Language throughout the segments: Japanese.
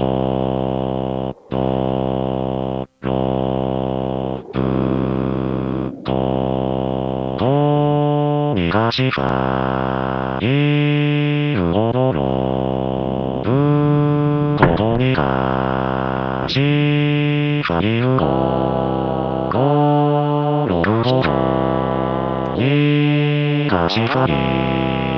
おっと、ろぶと、と、にがしさ、いるほどろぶ、ことにがしさいるほど、ろぶほど、にがしさいる、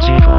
Party